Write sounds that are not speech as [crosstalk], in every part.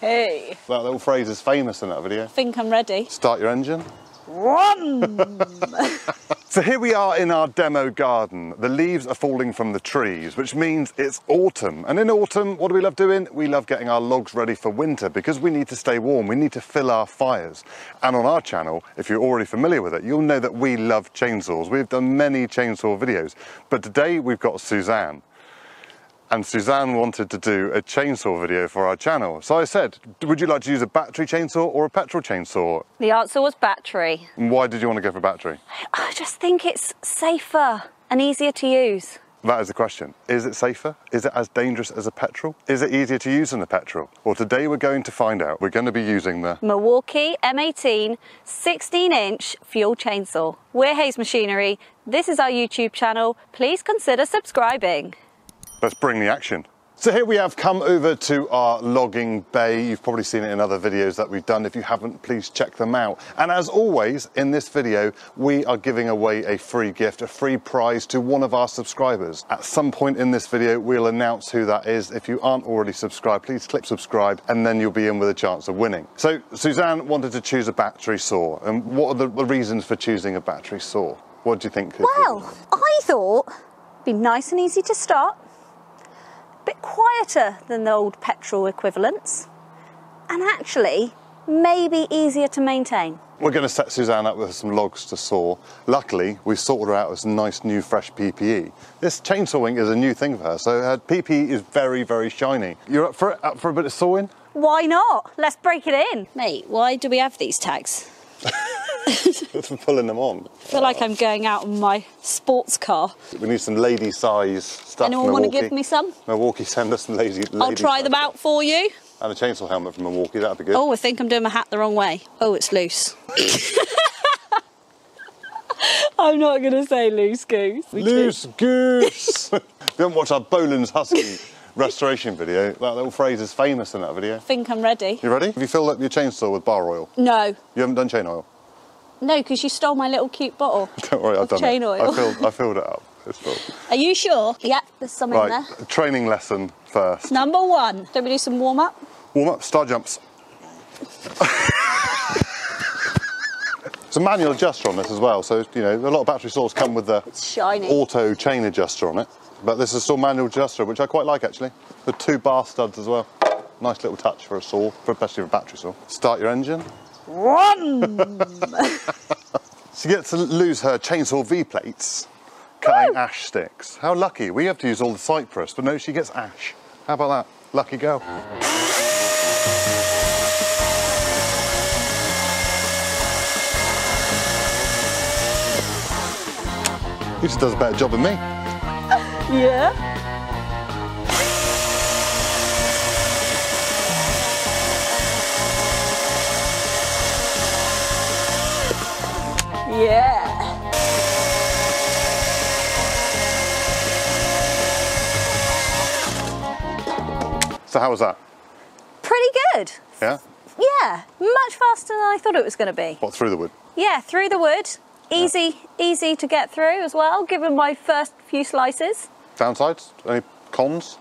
Hey, That little phrase is famous in that video. think I'm ready. Start your engine. Run! [laughs] So here we are in our demo garden. The leaves are falling from the trees, which means it's autumn. And in autumn, what do we love doing? We love getting our logs ready for winter because we need to stay warm. We need to fill our fires. And on our channel, if you're already familiar with it, you'll know that we love chainsaws. We've done many chainsaw videos. But today we've got Suzanne. And Suzanne wanted to do a chainsaw video for our channel. So I said, would you like to use a battery chainsaw or a petrol chainsaw? the answer was battery. Why did you want to go for battery? I just think it's safer and easier to use. That is the question. Is it safer? Is it as dangerous as a petrol? Is it easier to use than a petrol? Well, today we're going to find out. We're going to be using the Milwaukee M18 16 inch fuel chainsaw. We're Hayes Machinery. This is our YouTube channel. Please consider subscribing. Let's bring the action. So here we have come over to our logging bay. You've probably seen it in other videos that we've done. If you haven't, please check them out. And as always, in this video, we are giving away a free gift, a free prize to one of our subscribers. At some point in this video, we'll announce who that is. If you aren't already subscribed, please click subscribe and then you'll be in with a chance of winning. So Suzanne wanted to choose a battery saw. And what are the reasons for choosing a battery saw? What do you think? Well, I thought it'd be nice and easy to start, bit quieter than the old petrol equivalents, and actually maybe easier to maintain. We're going to set Suzanne up with some logs to saw. Luckily, we've sorted her out with some nice new fresh PPE. This chainsawing is a new thing for her, so her PPE is very, very shiny. You're up for it? Up for a bit of sawing? Why not? Let's break it in. Mate, why do we have these tags? For [laughs] pulling them on. I feel like I'm going out in my sports car. We need some lady size stuff. Anyone want to give me some? Milwaukee, send us some lazy. I'll try them out stuff. for you. And a chainsaw helmet from Milwaukee, that'd be good. Oh, I think I'm doing my hat the wrong way. Oh, it's loose. [laughs] I'm not going to say loose goose. Loose goose! [laughs] you haven't watched our Boland's Husky restoration video. That little phrase is famous in that video. I think I'm ready. You ready? Have you filled up your chainsaw with bar oil? No. You haven't done chain oil? No, because you stole my little cute bottle. [laughs] Don't worry, I've done chain it. oil. I filled, I filled it up. It's full. Are you sure? Yep, there's some in Right, there. training lesson first. Number one. Don't we do some warm up? Warm up, star jumps. It's a manual adjuster on this as well, so you know a lot of battery saws come with the shiny. auto chain adjuster on it, but this is still manual adjuster, which I quite like actually. The two bar studs as well. Nice little touch for a saw, especially for a battery saw. Start your engine. She gets to lose her chainsaw V plates, cutting ash sticks. How lucky! We have to use all the cypress, but no, she gets ash. How about that? Lucky girl. He just does a better job than me. Yeah. So how was that? Pretty good. Yeah? Yeah, much faster than I thought it was going to be. What, through the wood? Yeah, through the wood. Easy, easy to get through as well, given my first few slices. Downsides? Any cons?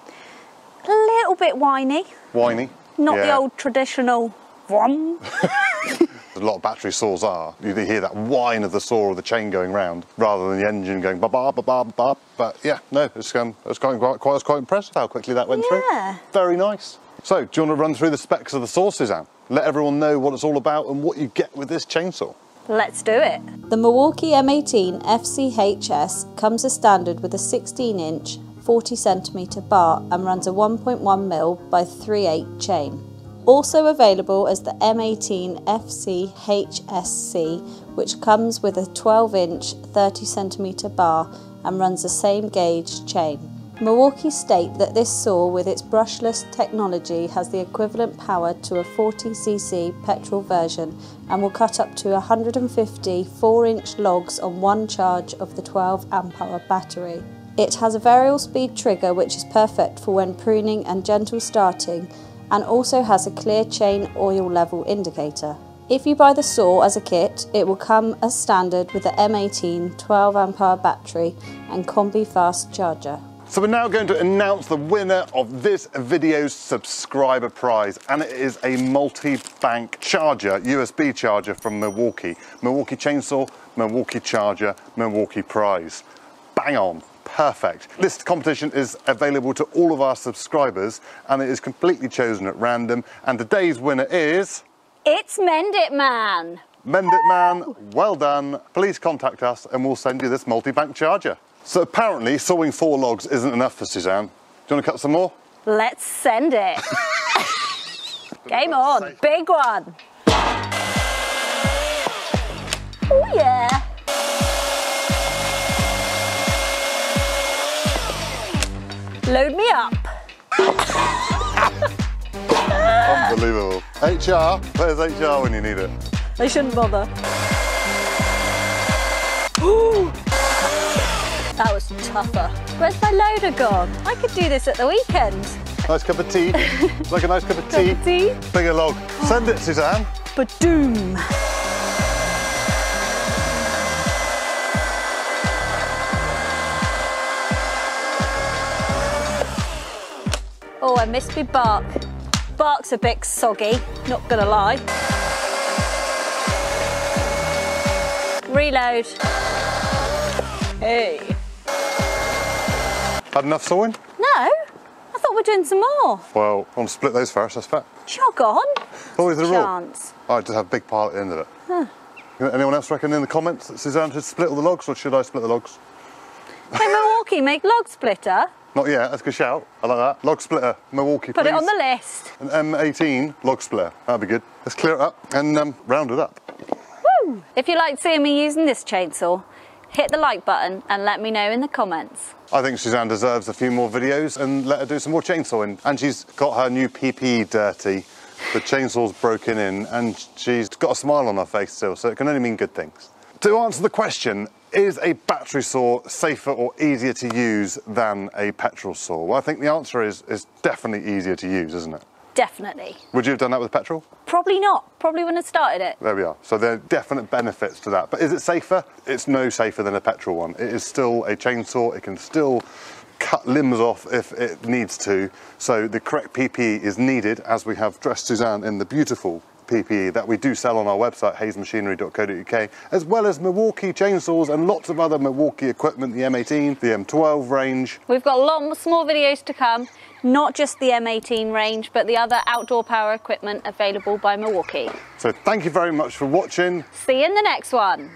A little bit whiny, Whiny? not the old traditional vroom. [laughs] A lot of battery saws are. You hear that whine of the saw or the chain going round rather than the engine going ba ba ba ba ba. But yeah, no, it's, um, it's quite, quite, quite, I was quite impressed how quickly that went Yeah. through. Very nice. So, do you want to run through the specs of the saw, Suzanne? Let everyone know what it's all about and what you get with this chainsaw. Let's do it. The Milwaukee M18 FCHS comes as standard with a 16 inch, 40 centimetre bar and runs a 1.1mm by 3.8 chain. Also available as the M18 FC HSC, which comes with a 12 inch, 30 centimetre bar and runs the same gauge chain. Milwaukee state that this saw with its brushless technology has the equivalent power to a 40cc petrol version and will cut up to 150 4-inch logs on one charge of the 12 amp hour battery. It has a variable speed trigger which is perfect for when pruning and gentle starting and also has a clear chain oil level indicator. If you buy the saw as a kit, it will come as standard with the M18 12 amp hour battery and combi fast charger. So we're now going to announce the winner of this video's subscriber prize and it is a multi-bank charger, USB charger from Milwaukee. Milwaukee Chainsaw, Milwaukee Charger, Milwaukee Prize. Bang on, perfect. This competition is available to all of our subscribers and it is completely chosen at random and today's winner is... It's Mend It Man. Mend It Man, well done. Please contact us and we'll send you this multi-bank charger. So apparently sawing four logs isn't enough for Suzanne. Do you want to cut some more? Let's send it. [laughs] Game on, big one. Oh yeah. Load me up. Unbelievable. HR, where's HR when you need it? They shouldn't bother. [gasps] that was tougher. Where's my loader gone? I could do this at the weekend. Nice cup of tea. [laughs] like a nice cup of tea. Cup of tea. Bigger log. Send it, Suzanne. But Oh, I missed my bark. Bark's a bit soggy, not gonna lie. Reload. Hey. Had enough sawing? No, I thought we're doing some more. Well, I want to split those first, I suspect. Jog on. Always the rule. Chance. Oh, I just have a big pile at the end of it. Anyone else reckon in the comments that Suzanne should split all the logs or should I split the logs? Hey, Milwaukee, make log splitter. Not yet, that's a good shout. I like that. Log splitter, Milwaukee, Put it on the list. An M18 log splitter, that'd be good. Let's clear it up and um, round it up. If you like seeing me using this chainsaw, hit the like button and let me know in the comments. I think Suzanne deserves a few more videos and let her do some more chainsawing. And she's got her new PPE dirty. The chainsaw's broken in and she's got a smile on her face still, so it can only mean good things. To answer the question, is a battery saw safer or easier to use than a petrol saw? Well, I think the answer is, is definitely easier to use, isn't it? Definitely. Would you have done that with petrol? Probably not. Probably wouldn't have started it. There we are. So there are definite benefits to that. But is it safer? It's no safer than a petrol one. It is still a chainsaw. It can still cut limbs off if it needs to. So the correct PPE is needed as we have dressed Suzanne in the beautiful PPE that we do sell on our website, hayesmachinery.co.uk, as well as Milwaukee chainsaws and lots of other Milwaukee equipment, the M18, the M12 range. We've got lots more small videos to come, not just the M18 range, but the other outdoor power equipment available by Milwaukee. So thank you very much for watching. See you in the next one.